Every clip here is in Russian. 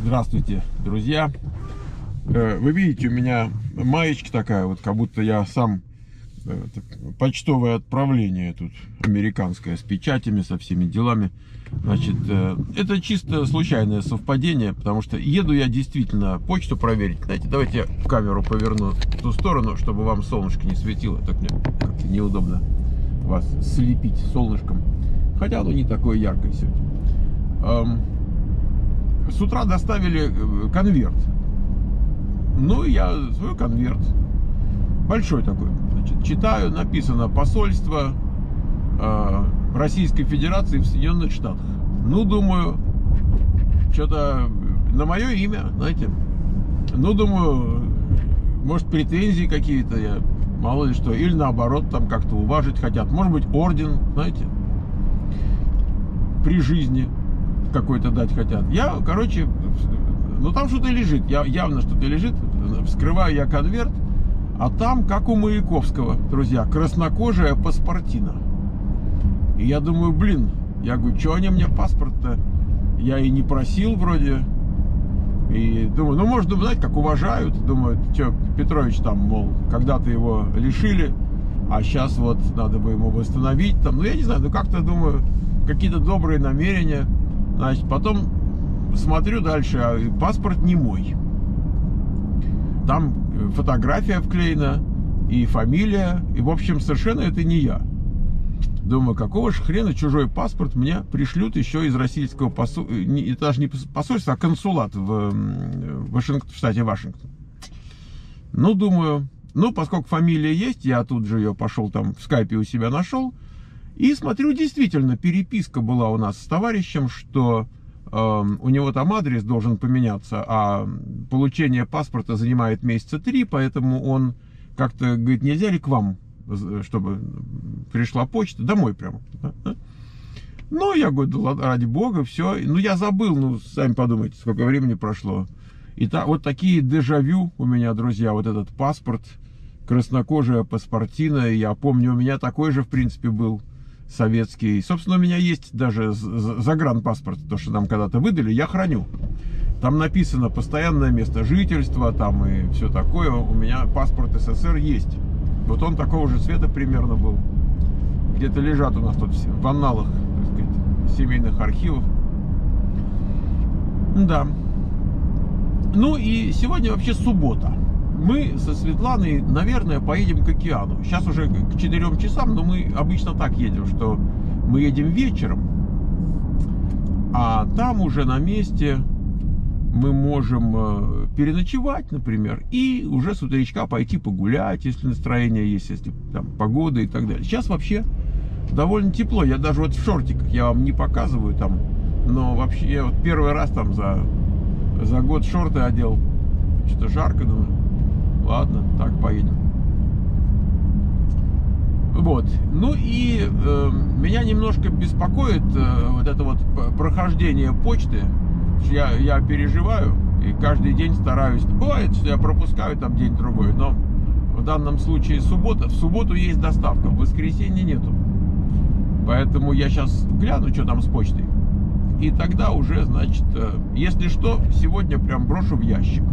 Здравствуйте, друзья. Э, Вы видите, у меня маечка такая, вот как будто я сам э, почтовое отправление тут американское с печатями, со всеми делами. Значит, э, это чисто случайное совпадение, потому что еду я действительно почту проверить. Знаете, давайте я камеру поверну в ту сторону, чтобы вам солнышко не светило. Так мне как-то неудобно вас слепить солнышком. Хотя оно не такое яркое сегодня. С утра доставили э, конверт. Ну, я свой конверт. Большой такой. Значит, читаю, написано посольство э, Российской Федерации в Соединенных Штатах. Ну, думаю, что-то на мое имя, знаете. Ну, думаю, может, претензии какие-то, я мало ли что. Или наоборот, там как-то уважить хотят. Может быть, орден, знаете, при жизни какой-то дать хотят. Я, короче, ну там что-то лежит, я, явно что-то лежит. Вскрываю я конверт, а там, как у Маяковского, друзья, краснокожая паспортина. И я думаю, блин, я говорю, что они мне паспорт-то? Я и не просил вроде. И думаю, ну, может, знаете, как уважают. Думаю, что Петрович там, мол, когда-то его лишили, а сейчас вот надо бы ему восстановить. Там, ну, я не знаю, ну, как-то, думаю, какие-то добрые намерения. Значит, потом смотрю дальше, а паспорт не мой. Там фотография вклеена и фамилия, и, в общем, совершенно это не я. Думаю, какого же хрена чужой паспорт мне пришлют еще из российского посольства, это даже не посольство, а консулат в, Вашингтон, в штате Вашингтон. Ну, думаю, ну, поскольку фамилия есть, я тут же ее пошел там в скайпе у себя нашел, и смотрю, действительно, переписка была у нас с товарищем, что э, у него там адрес должен поменяться, а получение паспорта занимает месяца три, поэтому он как-то говорит, нельзя ли к вам, чтобы пришла почта, домой прямо. Ну, я говорю, да ради бога, все. Ну, я забыл, ну, сами подумайте, сколько времени прошло. И та, вот такие дежавю у меня, друзья, вот этот паспорт, краснокожая паспортина, я помню, у меня такой же, в принципе, был советский. Собственно, у меня есть даже загранпаспорт, то, что нам когда-то выдали, я храню. Там написано постоянное место жительства, там и все такое. У меня паспорт СССР есть. Вот он такого же цвета примерно был. Где-то лежат у нас тут в анналах, так сказать, семейных архивов. Да. Ну и сегодня вообще суббота. Мы со Светланой, наверное, поедем к океану. Сейчас уже к 4 часам, но мы обычно так едем, что мы едем вечером, а там уже на месте мы можем э, переночевать, например, и уже с утречка пойти погулять, если настроение есть, если там погода и так далее. Сейчас вообще довольно тепло. Я даже вот в шортиках, я вам не показываю там, но вообще я вот первый раз там за, за год шорты одел. Что-то жарко, думаю. Ладно, так поедем. Вот. Ну и э, меня немножко беспокоит э, вот это вот прохождение почты. Я, я переживаю и каждый день стараюсь. Бывает, что я пропускаю там день-другой, но в данном случае суббота. В субботу есть доставка, в воскресенье нету. Поэтому я сейчас гляну, что там с почтой. И тогда уже, значит, э, если что, сегодня прям брошу в ящик.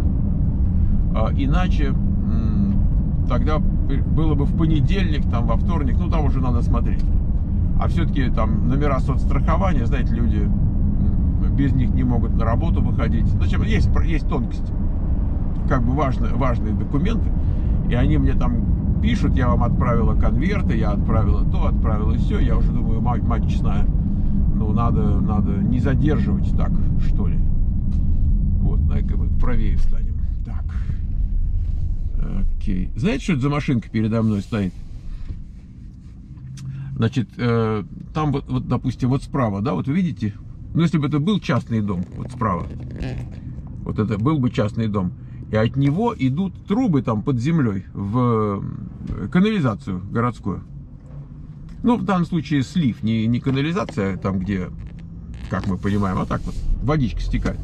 А, иначе тогда было бы в понедельник, там во вторник, ну там уже надо смотреть. А все-таки там номера соцстрахования, знаете, люди без них не могут на работу выходить. Зачем? Есть, есть тонкость. Как бы важные, важные документы. И они мне там пишут, я вам отправила конверты, я отправила то, отправила все. Я уже думаю, мать, мать честная, ну надо, надо не задерживать так, что ли. Вот, дай-ка мы правее встанем. Окей. Знаете, что это за машинка передо мной стоит? Значит, э, там вот, вот, допустим, вот справа, да, вот вы видите, ну, если бы это был частный дом, вот справа, вот это был бы частный дом, и от него идут трубы там под землей в канализацию городскую. Ну, в данном случае слив, не, не канализация, там, где, как мы понимаем, а так вот водичка стекает.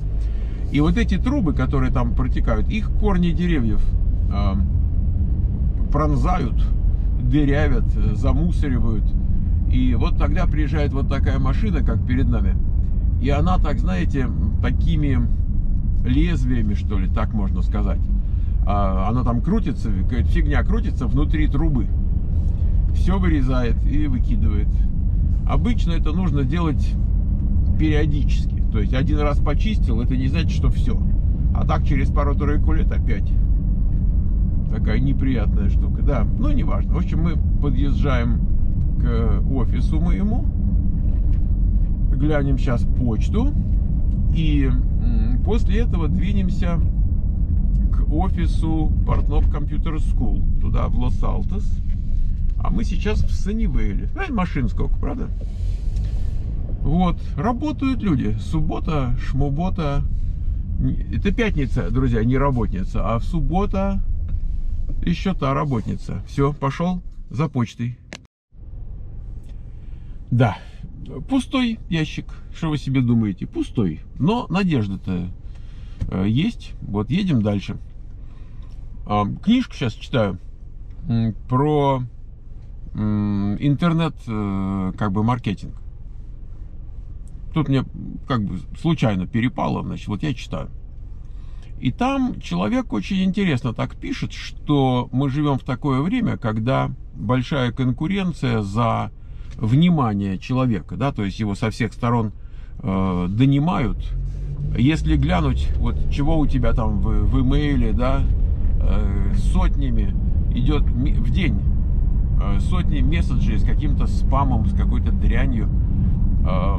И вот эти трубы, которые там протекают, их корни деревьев э, пронзают, дырявят, замусоривают. И вот тогда приезжает вот такая машина, как перед нами, и она, так знаете, такими лезвиями, что ли, так можно сказать. А, она там крутится, фигня крутится внутри трубы. Все вырезает и выкидывает. Обычно это нужно делать периодически. То есть один раз почистил, это не значит, что все. А так через пару-тройку лет опять. Такая неприятная штука. Да, ну неважно. В общем, мы подъезжаем к офису моему. Глянем сейчас почту. И после этого двинемся к офису Портнов Computer School. Туда, в Лос-Алтос. А мы сейчас в Саннивейле. Знаете, машин сколько, правда? Вот, работают люди. Суббота, шмубота. Это пятница, друзья, не работница. А в суббота еще та работница. Все, пошел за почтой. Да, пустой ящик. Что вы себе думаете? Пустой. Но надежда-то э, есть. Вот, едем дальше. Книжку сейчас читаю про интернет э, как бы маркетинг. Тут мне как бы случайно перепало, значит, вот я читаю. И там человек очень интересно так пишет, что мы живем в такое время, когда большая конкуренция за внимание человека, да, то есть его со всех сторон э, донимают. Если глянуть, вот чего у тебя там в, в имейле, да, э, сотнями идет в день э, сотни месседжей с каким-то спамом, с какой-то дрянью. Э,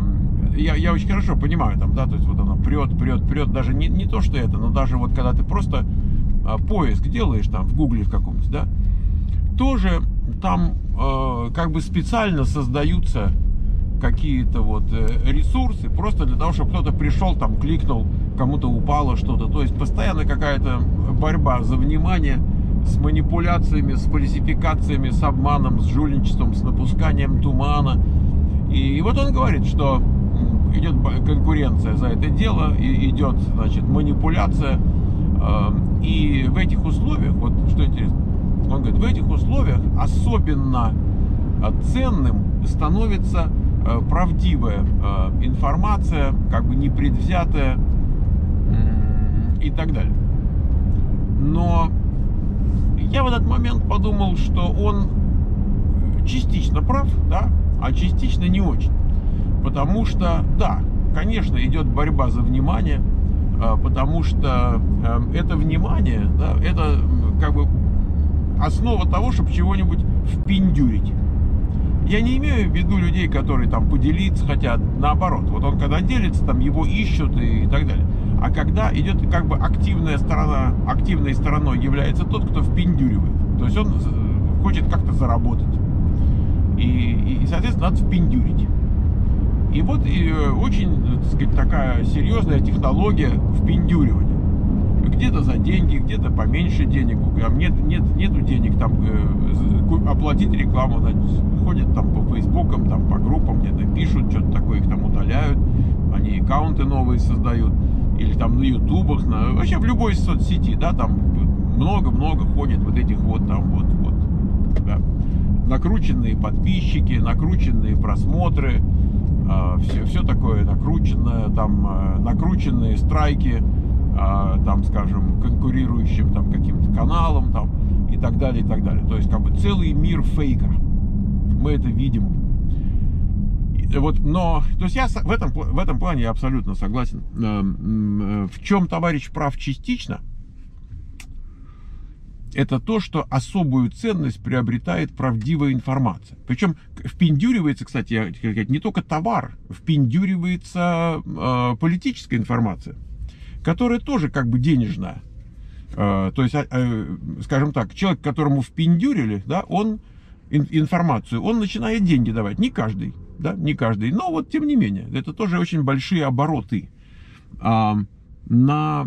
я, я очень хорошо понимаю, там, да, то есть вот оно прет, прет, прет, даже не, не то, что это, но даже вот когда ты просто а, поиск делаешь там в гугле в каком-то, да, тоже там э, как бы специально создаются какие-то вот э, ресурсы, просто для того, чтобы кто-то пришел, там, кликнул, кому-то упало что-то. То есть постоянно какая-то борьба за внимание с манипуляциями, с фальсификациями, с обманом, с жульничеством, с напусканием тумана. И, и вот он говорит, что идет конкуренция за это дело, и идет, значит, манипуляция. Эм, и в этих условиях, вот что интересно, он говорит, в этих условиях особенно э, ценным становится э, правдивая э, информация, как бы непредвзятая и так далее. Но я в этот момент подумал, что он частично прав, да, а частично не очень. Потому что, да, конечно, идет борьба за внимание, а, потому что эм, это внимание, да, это как бы основа того, чтобы чего-нибудь впендюрить. Я не имею в виду людей, которые там поделиться хотят, наоборот. Вот он когда делится, там его ищут и, и так далее. А когда идет как бы активная сторона, активной стороной является тот, кто впендюривает. То есть он э, хочет как-то заработать. И, и, соответственно, надо впендюрить. И вот и э, очень, так сказать, такая серьезная технология впендюривания. Где-то за деньги, где-то поменьше денег. Там нет, нет, нету денег там э, оплатить рекламу. Ходят там по фейсбукам, там по группам, где-то пишут, что-то такое, их там удаляют. Они аккаунты новые создают. Или там на ютубах, на, вообще в любой соцсети, да, там много-много ходит вот этих вот там вот, вот, да. Накрученные подписчики, накрученные просмотры, все, а, все такое накрученное, там а, накрученные страйки, а, там, скажем, конкурирующим там каким-то каналам, там и так далее, и так далее. То есть как бы целый мир фейка. Мы это видим. Вот, но, то есть я в этом, в этом плане я абсолютно согласен. В чем товарищ прав частично – это то, что особую ценность приобретает правдивая информация. Причем впендюривается, кстати, не только товар, впендюривается э, политическая информация, которая тоже как бы денежная. Э, то есть, э, скажем так, человек, которому впендюрили, да, он информацию, он начинает деньги давать. Не каждый, да, не каждый. Но вот тем не менее, это тоже очень большие обороты на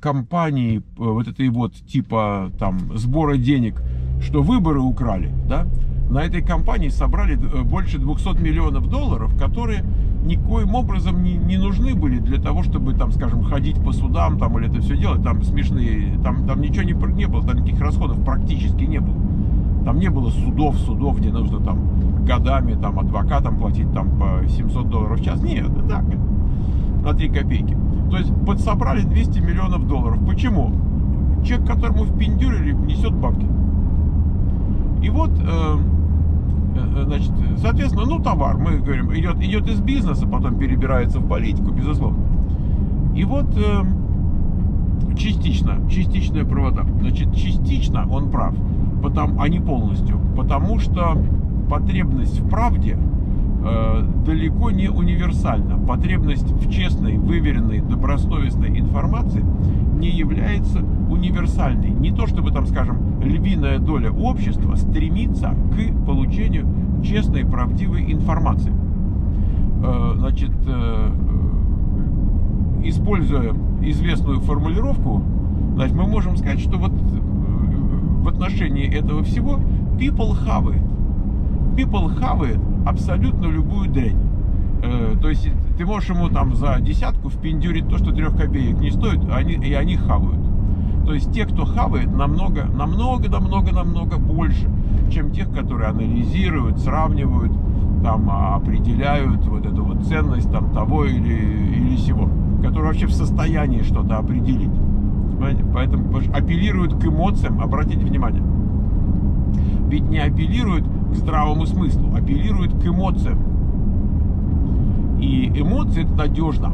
компании э, вот этой вот типа там сбора денег, что выборы украли, да, на этой компании собрали э, больше 200 миллионов долларов, которые никоим образом не, не нужны были для того, чтобы, там, скажем, ходить по судам там, или это все делать. Там смешные, там, там ничего не, не было, там никаких расходов практически не было. Там не было судов, судов, где нужно там годами там адвокатам платить там по 700 долларов в час. Нет, это так, на 3 копейки. То есть подсобрали 200 миллионов долларов. Почему? Человек, которому впендюрили, несет бабки. И вот, э, э, значит, соответственно, ну, товар, мы говорим, идет, идет из бизнеса, потом перебирается в политику, безусловно. И вот э, частично, частичная правота. Значит, частично он прав, потому, а не полностью. Потому что потребность в правде э, далеко не универсальна. Потребность в честной, выверенной, добросовестной информации не является универсальной. Не то чтобы там, скажем, львиная доля общества стремится к получению честной, правдивой информации. Э, значит, э, используя известную формулировку, значит, мы можем сказать, что вот э, в отношении этого всего people have it. People have it абсолютно любую дрянь. Э, то есть ты можешь ему там за десятку впендюрить то, что трех копеек не стоит, а они, и они хавают. То есть те, кто хавает, намного, намного, намного, намного больше, чем тех, которые анализируют, сравнивают, там определяют вот эту вот ценность там того или, или сего который вообще в состоянии что-то определить. Понимаете? Поэтому апеллируют к эмоциям, обратите внимание. Ведь не апеллируют к здравому смыслу, апеллируют к эмоциям. И эмоции это надежно.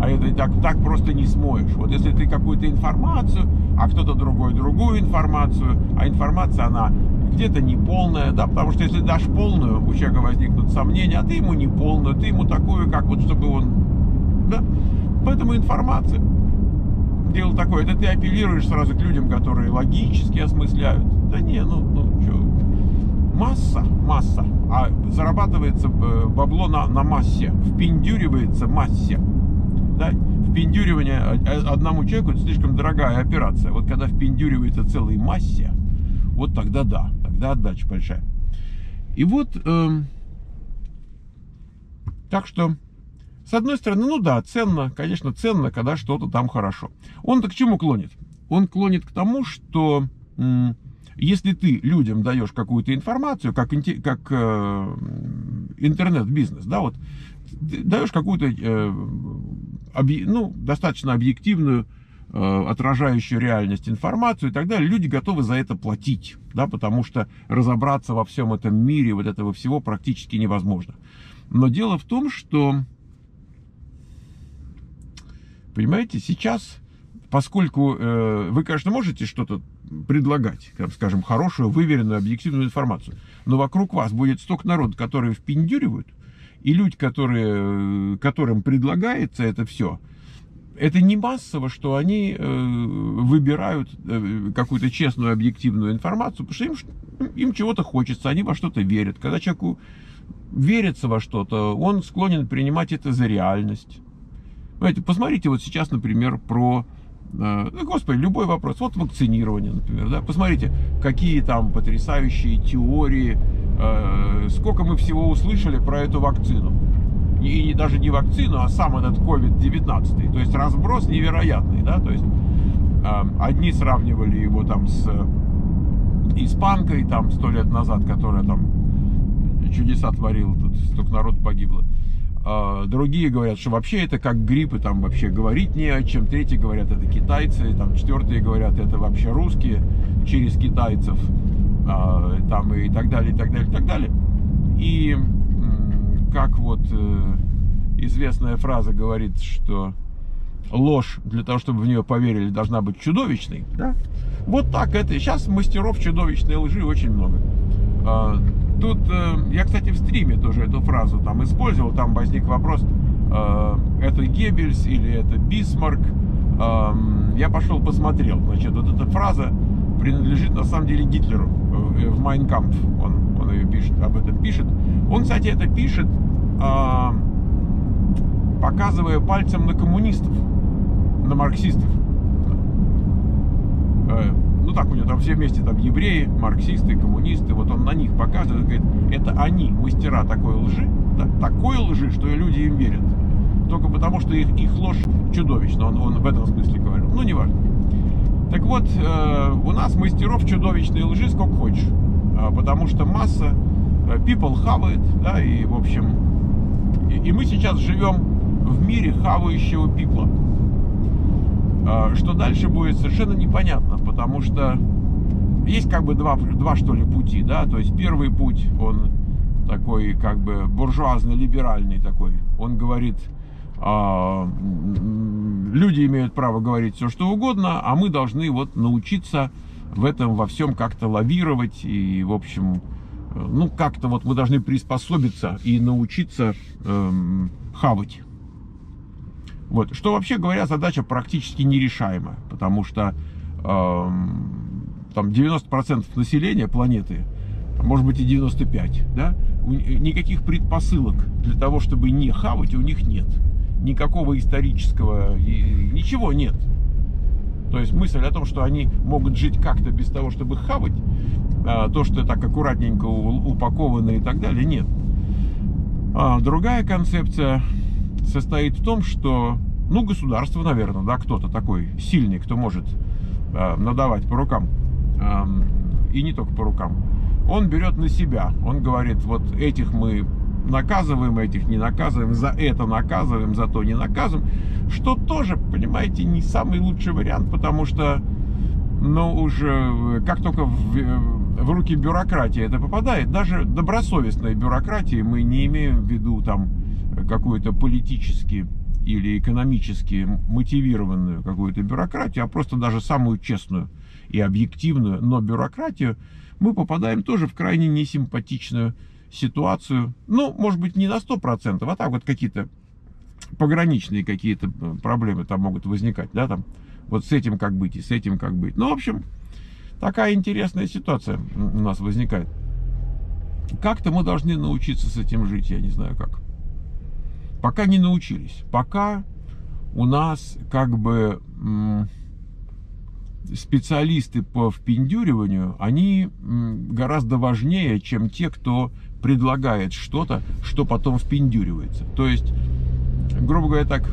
А это так, так просто не смоешь. Вот если ты какую-то информацию, а кто-то другой другую информацию, а информация, она где-то неполная, да, потому что если дашь полную, у человека возникнут сомнения, а ты ему не полную, ты ему такую, как вот чтобы он да? Поэтому информация. Дело такое, это ты апеллируешь сразу к людям, которые логически осмысляют. Да не, ну, ну, что. Масса, масса. А зарабатывается э, бабло на, на массе. Впендюривается массе. Да? Впендюривание одному человеку это слишком дорогая операция. Вот когда впендюривается целой массе, вот тогда да, тогда отдача большая. И вот, э, так что с одной стороны, ну да, ценно, конечно, ценно, когда что-то там хорошо. Он-то к чему клонит? Он клонит к тому, что если ты людям даешь какую-то информацию, как, как э, интернет-бизнес, да, вот, даешь какую-то э, ну, достаточно объективную, э, отражающую реальность информацию и так далее, люди готовы за это платить, да, потому что разобраться во всем этом мире, вот этого всего практически невозможно. Но дело в том, что Понимаете, сейчас, поскольку э, вы, конечно, можете что-то предлагать, скажем, хорошую, выверенную, объективную информацию, но вокруг вас будет столько народа, которые впендюривают, и люди, которые, которым предлагается это все, это не массово, что они э, выбирают э, какую-то честную, объективную информацию, потому что им, им чего-то хочется, они во что-то верят. Когда человеку верится во что-то, он склонен принимать это за реальность. Знаете, посмотрите вот сейчас, например, про э, ну, господи, любой вопрос. Вот вакцинирование, например, да. Посмотрите, какие там потрясающие теории, э, сколько мы всего услышали про эту вакцину. И даже не вакцину, а сам этот COVID-19. То есть разброс невероятный, да. То есть э, одни сравнивали его там с испанкой, там сто лет назад, которая там чудеса творила, тут столько народ погибло. А, другие говорят, что вообще это как грипп, и там вообще говорить не о чем. Третьи говорят, это китайцы, там четвертые говорят, это вообще русские через китайцев, а, там и так далее, и так далее, и так далее. И как вот э, известная фраза говорит, что ложь для того, чтобы в нее поверили, должна быть чудовищной. Да? Вот так это. Сейчас мастеров чудовищной лжи очень много. А, Тут, э, я, кстати, в стриме тоже эту фразу там использовал, там возник вопрос, э, это Геббельс или это Бисмарк. Эм, я пошел посмотрел, значит, вот эта фраза принадлежит на самом деле Гитлеру э, в Майн кампф, он, он ее пишет, об этом пишет. Он, кстати, это пишет, показывая пальцем на коммунистов, на марксистов так у него там все вместе, там евреи, марксисты, коммунисты, вот он на них показывает, говорит, это они, мастера такой лжи, да, такой лжи, что люди им верят. Только потому, что их, их ложь чудовищна, он, он в этом смысле говорил. Ну, неважно. Так вот, э, у нас мастеров чудовищной лжи сколько хочешь, э, потому что масса, э, people хавает, да, и, в общем, и, и мы сейчас живем в мире хавающего пипла. А, что дальше будет, совершенно непонятно, потому что есть как бы два, два что ли пути, да, то есть первый путь, он такой как бы буржуазно-либеральный такой, он говорит, а, люди имеют право говорить все что угодно, а мы должны вот научиться в этом во всем как-то лавировать и, в общем, ну, как-то вот мы должны приспособиться и научиться эм, хавать. Вот. Что вообще говоря, задача практически нерешаемая, потому что там 90% населения планеты, может быть и 95, да, никаких предпосылок для того, чтобы не хавать, у них нет. Никакого исторического, ничего нет. То есть мысль о том, что они могут жить как-то без того, чтобы хавать, а, то, что так аккуратненько упаковано и так далее, нет. А другая концепция состоит в том, что, ну, государство, наверное, да, кто-то такой сильный, кто может а, надавать по рукам, а, и не только по рукам, он берет на себя, он говорит, вот этих мы наказываем, этих не наказываем, за это наказываем, за то не наказываем, что тоже, понимаете, не самый лучший вариант, потому что, ну, уже как только в, в руки бюрократии это попадает, даже добросовестной бюрократии мы не имеем в виду там какую-то политически или экономически мотивированную какую-то бюрократию, а просто даже самую честную и объективную, но бюрократию, мы попадаем тоже в крайне несимпатичную ситуацию, ну, может быть, не на 100%, а так вот какие-то пограничные какие-то э, проблемы там могут возникать, да, там, вот с этим как быть и с этим как быть. Ну, в общем, такая интересная ситуация у нас возникает. Как-то мы должны научиться с этим жить, я не знаю как. Пока не научились. Пока у нас как бы специалисты по впендюриванию, они гораздо важнее, чем те, кто предлагает что-то, что потом впендюривается. То есть, грубо говоря так,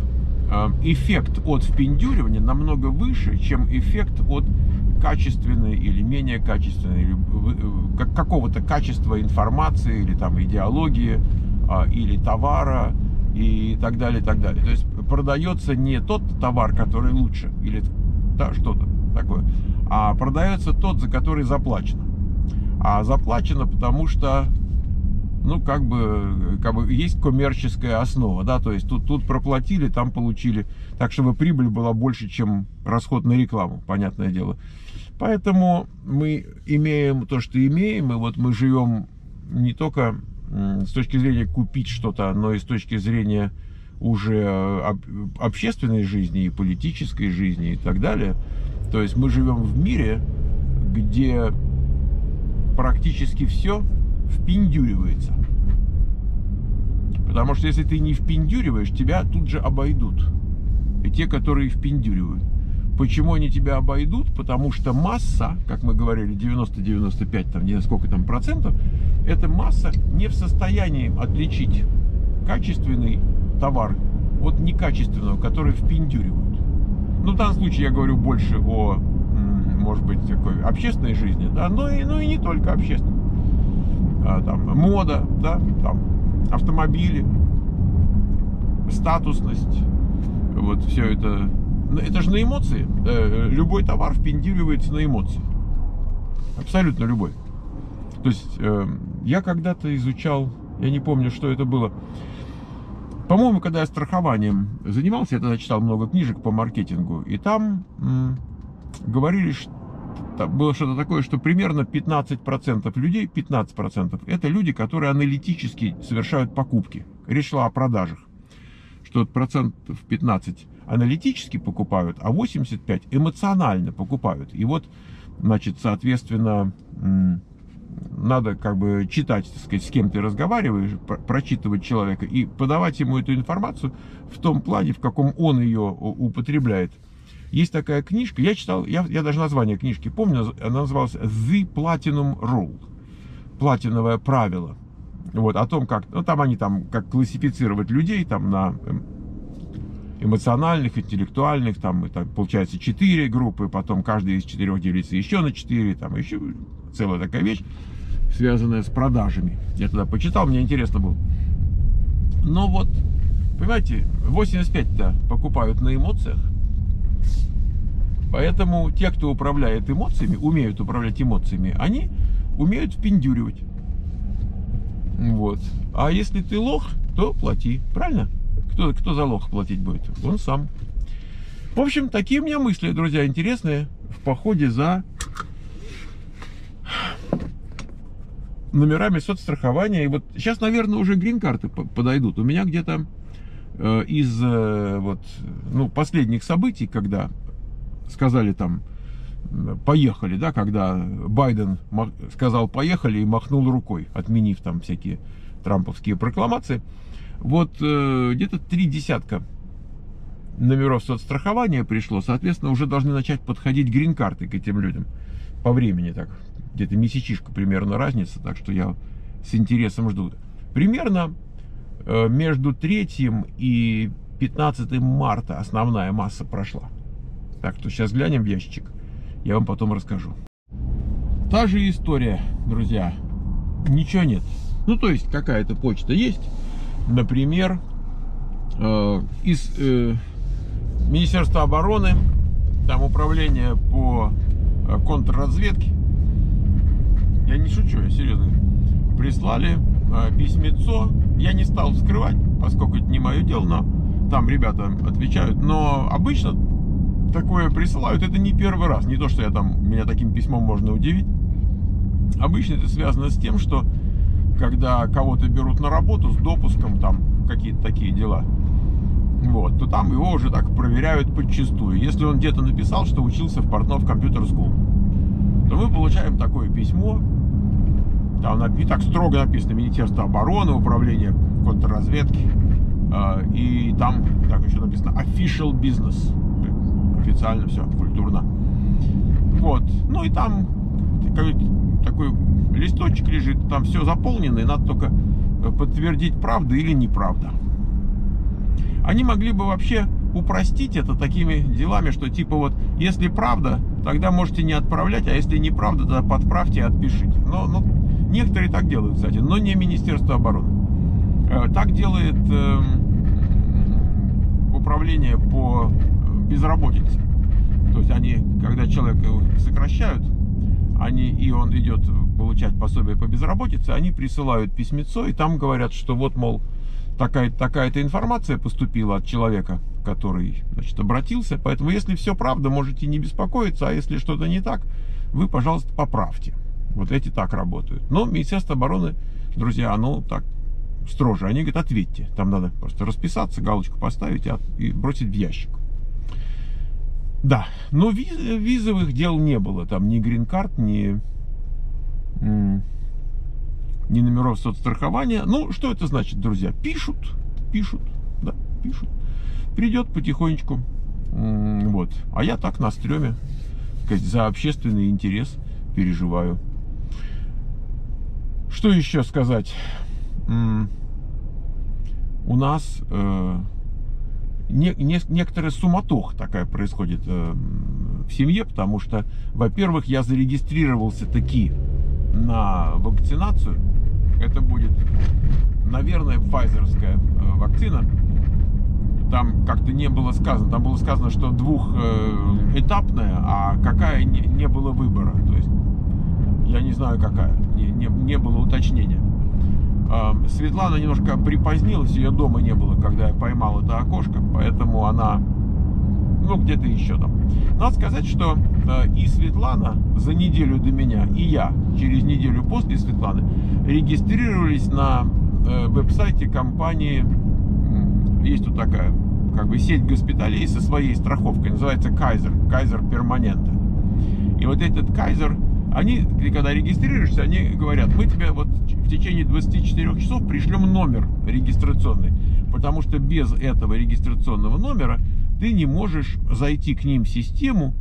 э, эффект от впендюривания намного выше, чем эффект от качественной или менее качественной, или э, какого-то качества информации, или там идеологии, а, или товара, и так далее, и так далее. То есть продается не тот товар, который лучше, или да, что-то такое, а продается тот, за который заплачено. А заплачено, потому что ну, как бы, как бы есть коммерческая основа, да, то есть тут, тут проплатили, там получили, так, чтобы прибыль была больше, чем расход на рекламу, понятное дело. Поэтому мы имеем то, что имеем, и вот мы живем не только с точки зрения купить что-то, но и с точки зрения уже общественной жизни и политической жизни и так далее. То есть мы живем в мире, где практически все впендюривается. Потому что если ты не впендюриваешь, тебя тут же обойдут. И те, которые впендюривают. Почему они тебя обойдут? Потому что масса, как мы говорили, 90-95, там, не сколько там процентов, эта масса не в состоянии отличить качественный товар от некачественного, который впендюривают. Ну, в данном случае я говорю больше о, может быть, такой общественной жизни, да, но и, ну и не только общественной. А, там, мода, да, там, автомобили, статусность, вот все это. Это же на эмоции. Э, любой товар впендюривается на эмоции. Абсолютно любой. То есть э, я когда-то изучал, я не помню, что это было. По-моему, когда я страхованием занимался, я тогда читал много книжек по маркетингу, и там говорили, что было что-то такое, что примерно 15% людей, 15% это люди, которые аналитически совершают покупки. Речь шла о продажах. Что процентов 15 аналитически покупают, а 85 эмоционально покупают. И вот, значит, соответственно, надо как бы читать, так сказать, с кем ты разговариваешь, прочитывать человека и подавать ему эту информацию в том плане, в каком он ее употребляет. Есть такая книжка, я читал, я, я даже название книжки помню, она называлась The Platinum Rule. Платиновое правило. Вот, о том, как, ну, там они там, как классифицировать людей, там, на эм, эмоциональных, интеллектуальных, там, там получается четыре группы, потом каждый из четырех делится еще на четыре, там, еще целая такая вещь, связанная с продажами. Я тогда почитал, мне интересно было. Но вот понимаете, 85-то покупают на эмоциях. Поэтому те, кто управляет эмоциями, умеют управлять эмоциями, они умеют впендюривать. Вот. А если ты лох, то плати. Правильно? Кто, кто за лох платить будет? Он сам. В общем, такие у меня мысли, друзья, интересные в походе за номерами соцстрахования. И вот сейчас, наверное, уже грин-карты подойдут. У меня где-то э, из э, вот, ну, последних событий, когда сказали там поехали, да, когда Байден сказал поехали и махнул рукой, отменив там всякие трамповские прокламации. Вот э, где-то три десятка номеров соцстрахования пришло, соответственно, уже должны начать подходить грин-карты к этим людям по времени так. Где-то месячишка примерно разница, так что я с интересом жду. Примерно э, между 3 и 15 марта основная масса прошла. Так что сейчас глянем в ящик, я вам потом расскажу. Та же история, друзья. Ничего нет. Ну, то есть, какая-то почта есть. Например, э, из э, Министерства обороны, там управление по э, контрразведке. Я не шучу, я серьезно. Прислали письмецо. Я не стал вскрывать, поскольку это не мое дело, но там ребята отвечают. Но обычно такое присылают, это не первый раз. Не то, что я там, меня таким письмом можно удивить. Обычно это связано с тем, что когда кого-то берут на работу с допуском, там какие-то такие дела, вот, то там его уже так проверяют подчистую. Если он где-то написал, что учился в Портнов компьютер School, то мы получаем такое письмо, там и так строго написано Министерство обороны, Управление контрразведки, а, и там так еще написано Official Business, официально все, культурно. Вот, ну и там такой листочек лежит, там все заполнено, и надо только подтвердить, правда или неправда. Они могли бы вообще упростить это такими делами, что типа вот, если правда, тогда можете не отправлять, а если неправда, тогда подправьте и отпишите. Но, ну, некоторые так делают, кстати, но не Министерство обороны. Э, так делает э, управление по безработице. То есть они, когда человека сокращают, они, и он идет получать пособие по безработице, они присылают письмецо, и там говорят, что вот, мол, такая-то такая информация поступила от человека, который значит, обратился. Поэтому, если все правда, можете не беспокоиться, а если что-то не так, вы, пожалуйста, поправьте. Вот эти так работают. Но Министерство обороны, друзья, оно так строже. Они говорят, ответьте. Там надо просто расписаться, галочку поставить и бросить в ящик. Да, но виз, визовых дел не было. Там ни грин-карт, ни, ни номеров соцстрахования. Ну, что это значит, друзья? Пишут, пишут, да, пишут. Придет потихонечку. Вот. А я так на стреме, за общественный интерес переживаю. Что еще сказать? У нас э, не, не, некоторая суматоха такая происходит э, в семье, потому что, во-первых, я зарегистрировался таки на вакцинацию. Это будет, наверное, файзерская э, вакцина. Там как-то не было сказано, там было сказано, что двухэтапная, а какая не, не было выбора. То есть я не знаю какая, не, не, не было уточнения. Светлана немножко припозднилась, ее дома не было, когда я поймал это окошко, поэтому она, ну, где-то еще там. Надо сказать, что э, и Светлана за неделю до меня, и я через неделю после Светланы регистрировались на э, веб-сайте компании, есть тут такая, как бы сеть госпиталей со своей страховкой, называется Кайзер, Кайзер Перманента. И вот этот Кайзер они, когда регистрируешься, они говорят, мы тебе вот в течение 24 часов пришлем номер регистрационный, потому что без этого регистрационного номера ты не можешь зайти к ним в систему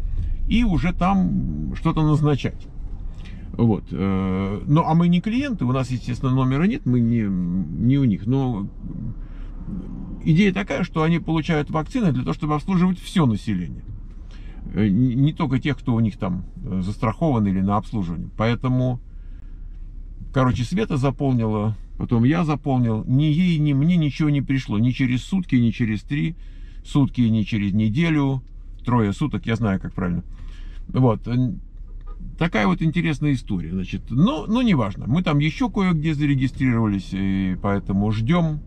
и уже там что-то назначать. Вот. Э, ну, а мы не клиенты, у нас, естественно, номера нет, мы не, не у них. Но идея такая, что они получают вакцины для того, чтобы обслуживать все население. Э, не только тех, кто у них там застрахован или на обслуживании. Поэтому, короче, Света заполнила Потом я заполнил. Ни ей, ни мне ничего не пришло. Ни через сутки, ни через три сутки, ни через неделю. Трое суток, я знаю, как правильно. Вот. Такая вот интересная история. Значит, но, но неважно. Мы там еще кое-где зарегистрировались, и поэтому ждем.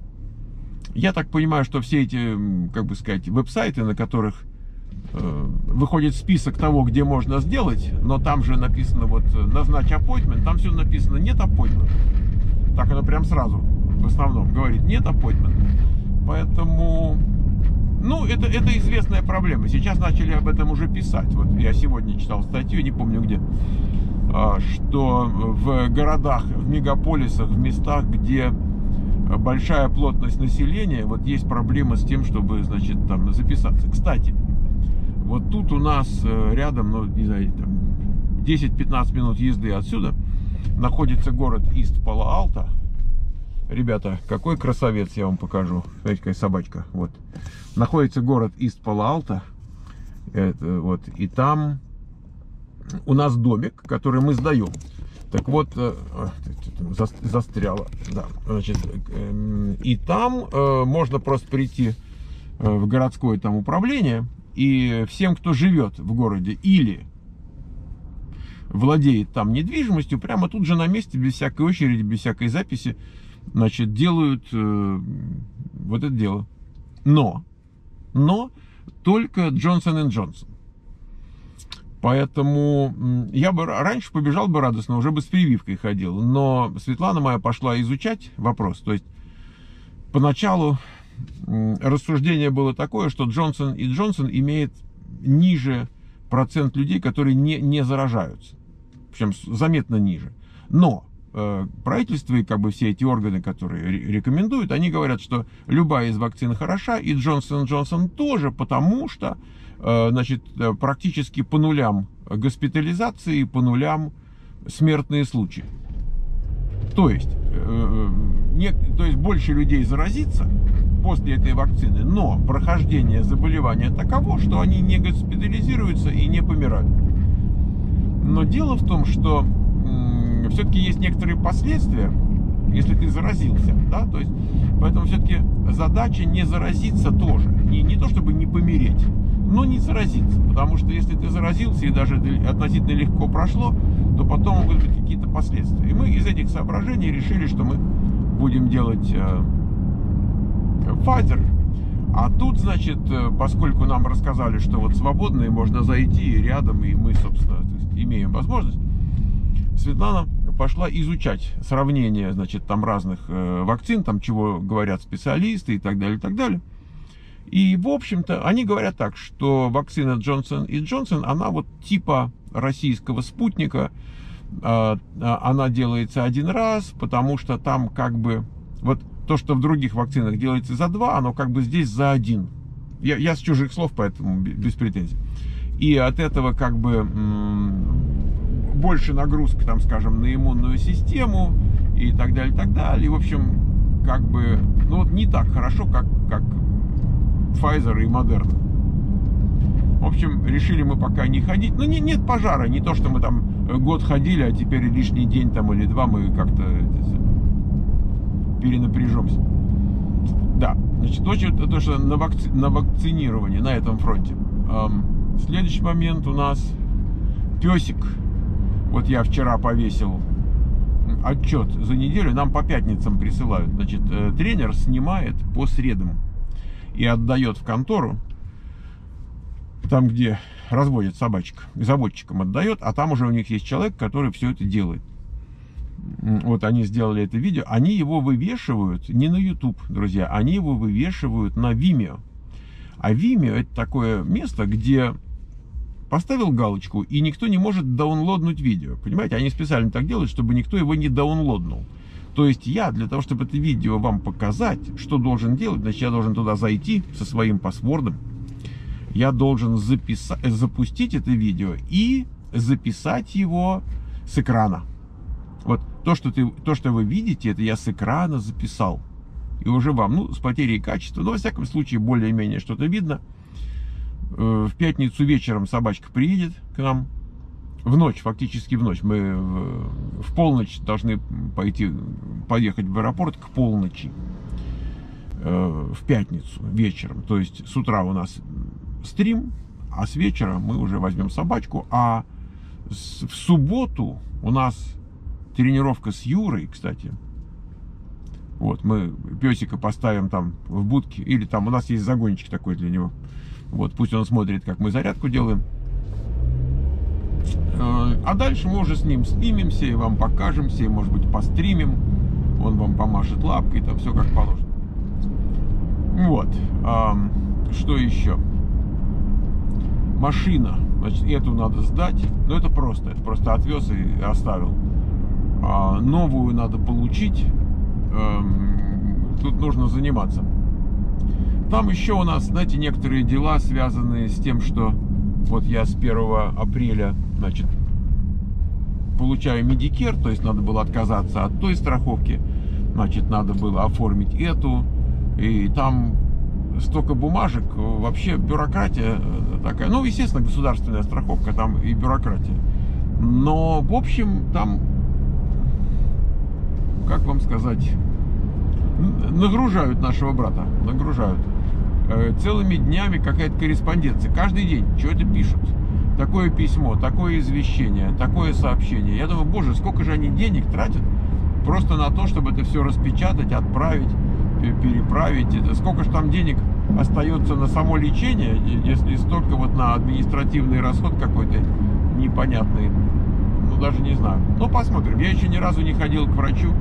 Я так понимаю, что все эти, как бы сказать, веб-сайты, на которых э, выходит список того, где можно сделать, но там же написано вот назначь appointment, там все написано нет appointment. Так оно прям сразу в основном говорит нет appointment. Поэтому ну, это, это известная проблема. Сейчас начали об этом уже писать. Вот я сегодня читал статью, не помню где, а, что в городах, в мегаполисах, в местах, где большая плотность населения, вот есть проблема с тем, чтобы, значит, там записаться. Кстати, вот тут у нас э, рядом, ну, не знаю, там 10-15 минут езды отсюда находится город Ист-Пала-Алта. Ребята, какой красавец я вам покажу. Смотрите, какая собачка. Вот. Находится город Ист-Пала-Алта. Вот. И там у нас домик, который мы сдаем. Так вот, э, застряло. Да, значит, эм, и там э, можно просто прийти э, в городское там управление, и всем, кто живет в городе или владеет там недвижимостью, прямо тут же на месте, без всякой очереди, без всякой записи, значит, делают э, вот это дело. Но, но только Джонсон и Джонсон. Поэтому я бы раньше побежал бы радостно, уже бы с прививкой ходил. Но Светлана моя пошла изучать вопрос. То есть поначалу рассуждение было такое, что Джонсон и Джонсон имеет ниже процент людей, которые не, не заражаются. Причем заметно ниже. Но правительство и как бы все эти органы, которые рекомендуют, они говорят, что любая из вакцин хороша, и Джонсон Джонсон тоже, потому что, э, значит, э, практически по нулям госпитализации, по нулям смертные случаи. То есть, не, то есть больше людей заразится после этой вакцины, но прохождение заболевания таково, что они не госпитализируются и не помирают. Но дело в том, что все-таки есть некоторые последствия, если ты заразился, да, то есть, поэтому все-таки задача не заразиться тоже, не, не то чтобы не помереть, но не заразиться, потому что если ты заразился и даже относительно легко прошло, то потом могут быть какие-то последствия. И мы из этих соображений решили, что мы будем делать э, а тут, значит, э, поскольку нам рассказали, что вот свободные можно зайти рядом, и мы, собственно, имеем возможность, Светлана пошла изучать сравнение, значит, там разных э, вакцин, там чего говорят специалисты и так далее, и так далее. И, в общем-то, они говорят так, что вакцина Джонсон и Джонсон, она вот типа российского спутника, э, она делается один раз, потому что там как бы, вот то, что в других вакцинах делается за два, оно как бы здесь за один. Я, я с чужих слов, поэтому без претензий. И от этого как бы больше нагрузка, там, скажем, на иммунную систему и так далее, так далее. И, в общем, как бы, ну вот не так хорошо, как, как Pfizer и Moderna. В общем, решили мы пока не ходить. Ну, не, нет пожара, не то, что мы там год ходили, а теперь лишний день там или два мы как-то перенапряжемся. Да, значит, то, то что на, вакци, на вакцинировании на этом фронте. Эм, следующий момент у нас песик вот я вчера повесил отчет за неделю, нам по пятницам присылают. Значит, э, тренер снимает по средам и отдает в контору, там, где разводят собачек, заводчикам отдает, а там уже у них есть человек, который все это делает. Вот они сделали это видео, они его вывешивают не на YouTube, друзья, они его вывешивают на Vimeo. А Vimeo это такое место, где поставил галочку, и никто не может даунлоднуть видео. Понимаете, они специально так делают, чтобы никто его не даунлоднул. То есть я, для того, чтобы это видео вам показать, что должен делать, значит, я должен туда зайти со своим паспортом, я должен записать, запустить это видео и записать его с экрана. Вот то что, ты, то, что вы видите, это я с экрана записал. И уже вам, ну, с потерей качества, но, во всяком случае, более-менее что-то видно. Э, в пятницу вечером собачка приедет к нам. в ночь, фактически в ночь. Мы в, полночь должны пойти, поехать в аэропорт к полночи э, в пятницу вечером. То есть с утра у нас стрим, а с вечера мы уже возьмем собачку. А в субботу у нас тренировка с Юрой, кстати. Вот, мы песика поставим там в будке, или там у нас есть загончик такой для него. Вот, пусть он смотрит, как мы зарядку делаем. Э, а дальше мы уже с ним снимемся и вам покажемся, и, может быть, постримим. Он вам помашет лапкой, там все как положено. Вот. Что еще? Машина. Значит, эту надо сдать. Но это просто. Это просто отвез и оставил. А новую надо получить. Тут нужно заниматься. Там еще у нас, знаете, некоторые дела, связанные с тем, что вот я с 1 апреля, значит, получаю медикер, то есть надо было отказаться от той страховки, значит, надо было оформить эту, и там столько бумажек, вообще бюрократия такая, ну, естественно, государственная страховка, там и бюрократия. Но, в общем, там, как вам сказать, нагружают нашего брата, нагружают. Э, целыми днями какая-то корреспонденция. Каждый день что-то пишут. Такое письмо, такое извещение, такое сообщение. Я думаю, боже, сколько же они денег тратят просто на то, чтобы это все распечатать, отправить, переправить. Сколько же там денег остается на само лечение, если столько вот на административный расход какой-то непонятный. Ну, даже не знаю. Ну, посмотрим. Я еще ни разу не ходил к врачу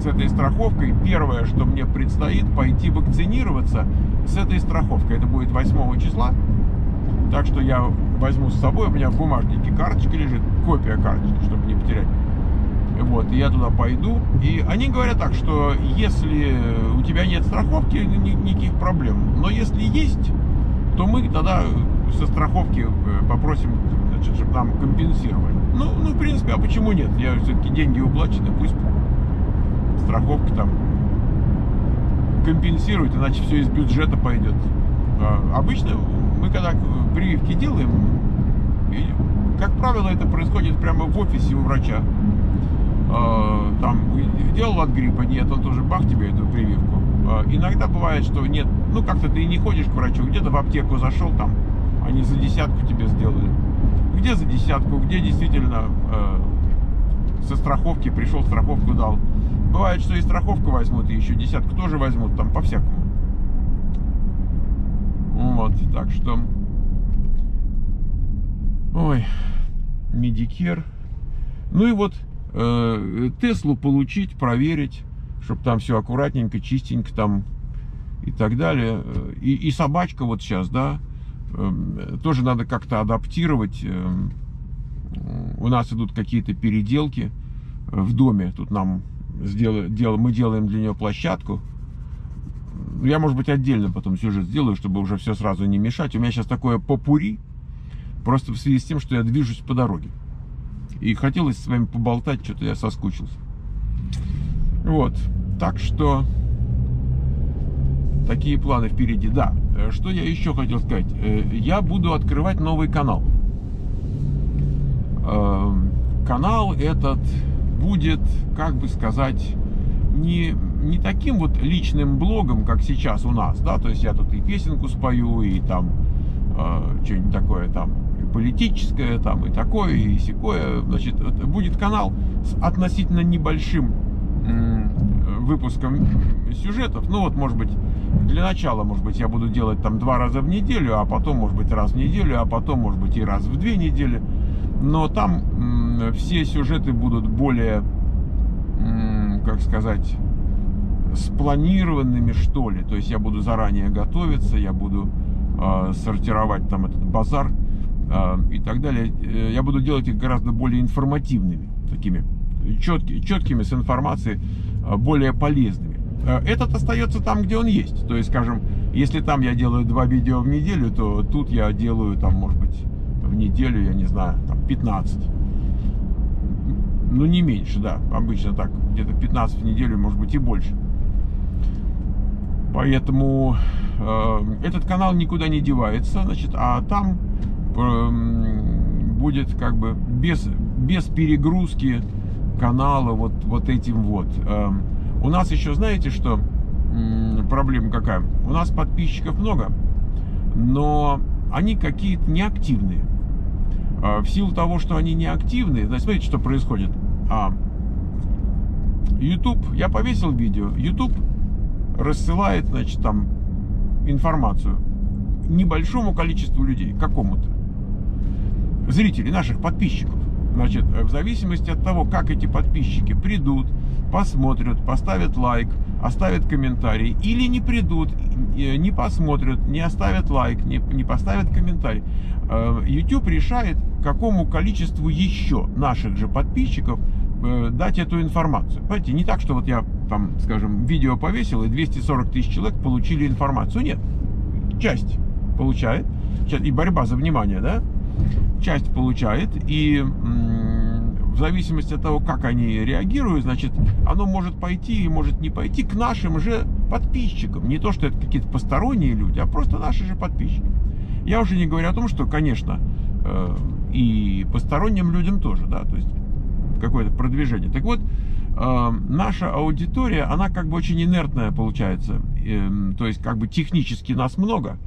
с этой страховкой. Первое, что мне предстоит, пойти вакцинироваться с этой страховкой. Это будет 8 числа. Так что я возьму с собой, у меня в бумажнике карточка лежит, копия карточки, чтобы не потерять. Вот, и я туда пойду. И они говорят так, что если у тебя нет страховки, никаких проблем. Но если есть, то мы тогда со страховки э, попросим, значит, чтобы нам компенсировали. Ну, ну, в принципе, а почему нет? Я все-таки деньги уплачены, пусть страховка там компенсирует, иначе все из бюджета пойдет. А, обычно мы когда прививки делаем, как правило, это происходит прямо в офисе у врача. А, там делал от гриппа, нет, он тоже бах тебе эту прививку. А, иногда бывает, что нет, ну как-то ты не ходишь к врачу, где-то в аптеку зашел, там они за десятку тебе сделали. Где за десятку, где действительно со страховки пришел, страховку дал. Бывает, что и страховку возьмут, и еще десятку тоже возьмут, там по-всякому. Вот, так что... Ой, Медикер. Ну и вот, э, Теслу получить, проверить, чтобы там все аккуратненько, чистенько там и так далее. И, и собачка вот сейчас, да, э, тоже надо как-то адаптировать. Э, у нас идут какие-то переделки в доме. Тут нам сделаю, дел, мы делаем для нее площадку. Я, может быть, отдельно потом сюжет сделаю, чтобы уже все сразу не мешать. У меня сейчас такое попури, просто в связи с тем, что я движусь по дороге. И хотелось с вами поболтать, что-то я соскучился. Вот, так что такие планы впереди. Да, э, что я еще хотел сказать. Э, я буду открывать новый канал. Эм, канал этот будет, как бы сказать, не, не таким вот личным блогом, как сейчас у нас, да, то есть я тут и песенку спою, и там э, что-нибудь такое там политическое, там и такое, и секое, значит, будет канал с относительно небольшим выпуском сюжетов, ну вот, может быть, для начала, может быть, я буду делать там два раза в неделю, а потом, может быть, раз в неделю, а потом, может быть, и раз в две недели, но там все сюжеты будут более, как сказать, спланированными, что ли. То есть я буду заранее готовиться, я буду э, сортировать там этот базар э, и так далее. Э, я буду делать их гораздо более информативными, такими четкими, четкими с информацией, э, более полезными. Этот остается там, где он есть. То есть, скажем, если там я делаю два видео в неделю, то тут я делаю там, может быть, в неделю, я не знаю, 15 ну, не меньше, да. Обычно так, где-то 15 в неделю, может быть, и больше. Поэтому э, этот канал никуда не девается, значит, а там э, будет как бы без, без перегрузки канала вот, вот этим вот. Эм, у нас еще, знаете, что проблема какая? У нас подписчиков много, но они какие-то неактивные. А, в силу того, что они неактивные, значит, смотрите, что происходит. А, YouTube, я повесил видео, YouTube рассылает, значит, там информацию небольшому количеству людей, какому-то. Зрителей, наших подписчиков. Значит, в зависимости от того, как эти подписчики придут, посмотрят, поставят лайк, оставят комментарий, или не придут, не посмотрят, не оставят лайк, не, не поставят комментарий, э, YouTube решает, какому количеству еще наших же подписчиков э, дать эту информацию. Понимаете, не так, что вот я там, скажем, видео повесил, и 240 тысяч человек получили информацию. Нет, часть получает, и борьба за внимание, да, часть получает, и в зависимости от того, как они реагируют, значит, оно может пойти и может не пойти к нашим же подписчикам. Не то, что это какие-то посторонние люди, а просто наши же подписчики. Я уже не говорю о том, что, конечно, э, и посторонним людям тоже, да, то есть какое-то продвижение. Так вот, э, наша аудитория, она как бы очень инертная получается. Эм, то есть, как бы технически нас много,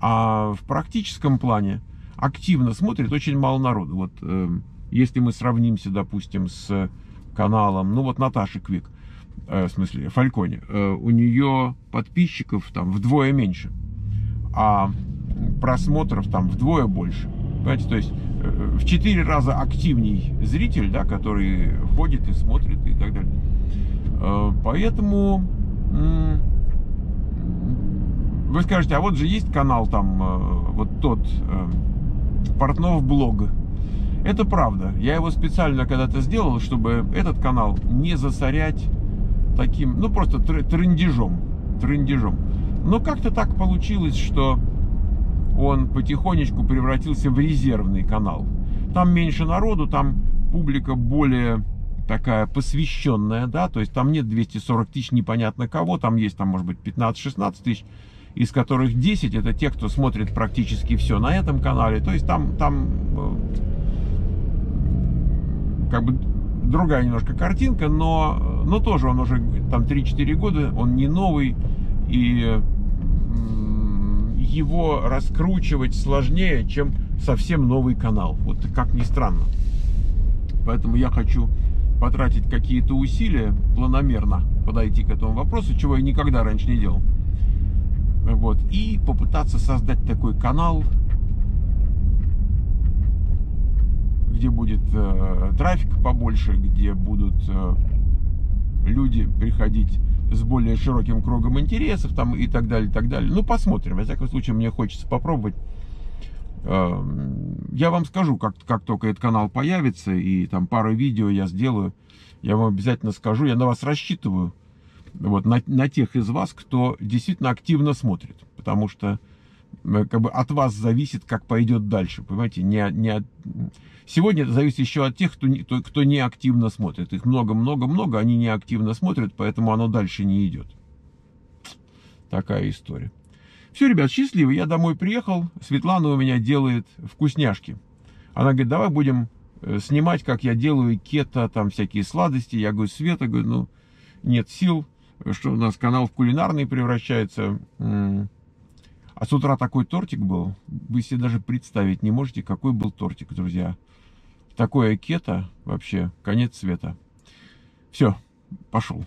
а в практическом плане активно смотрит очень мало народу. Вот эм, если мы сравнимся, допустим, с каналом, ну вот Наташи Квик, э, в смысле Фальконе, э, у нее подписчиков там вдвое меньше, а просмотров там вдвое больше. Понимаете, то есть э, в четыре раза активней зритель, да, который ходит и смотрит и так далее. Э, поэтому вы скажете, а вот же есть канал там, э, вот тот, э, Портнов блог. Это правда. Я его специально когда-то сделал, чтобы этот канал не засорять таким, ну просто трендежом. Трендежом. Но как-то так получилось, что он потихонечку превратился в резервный канал. Там меньше народу, там публика более такая посвященная, да, то есть там нет 240 тысяч непонятно кого, там есть там может быть 15-16 тысяч, из которых 10 это те, кто смотрит практически все на этом канале, то есть там, там э, как бы другая немножко картинка, но, но тоже он уже там 3-4 года, он не новый, и его раскручивать сложнее, чем совсем новый канал. Вот как ни странно. Поэтому я хочу потратить какие-то усилия планомерно подойти к этому вопросу, чего я никогда раньше не делал. Вот. И попытаться создать такой канал, где будет э, трафик побольше, где будут э, люди приходить с более широким кругом интересов там и так далее, и так далее. Ну, посмотрим. Во всяком случае, мне хочется попробовать. Эм, я вам скажу, как, как только этот канал появится, и там пару видео я сделаю, я вам обязательно скажу, я на вас рассчитываю, вот, на, на тех из вас, кто действительно активно смотрит, потому что как бы от вас зависит, как пойдет дальше, понимаете, не, не, Сегодня это зависит еще от тех, кто, кто, кто не активно смотрит. Их много-много-много, они не активно смотрят, поэтому оно дальше не идет. Такая история. Все, ребят, счастливы. Я домой приехал. Светлана у меня делает вкусняшки. Она говорит, давай будем э, снимать, как я делаю кето, там всякие сладости. Я говорю, Света, говорю, ну, нет сил, что у нас канал в кулинарный превращается. А с утра такой тортик был, вы себе даже представить не можете, какой был тортик, друзья. Такое кето вообще конец света. Все, пошел.